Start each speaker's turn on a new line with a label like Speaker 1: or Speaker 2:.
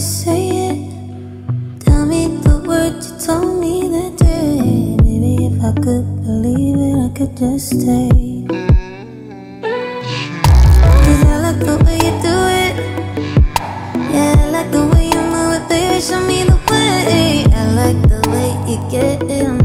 Speaker 1: say it. Tell me the words you told me that day. Maybe if I could believe it, I could just stay. I like the way you do it. Yeah, I like the way you move it, show me the way. I like the way you get it.